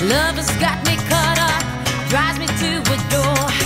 Love has got me caught up, drives me to a door.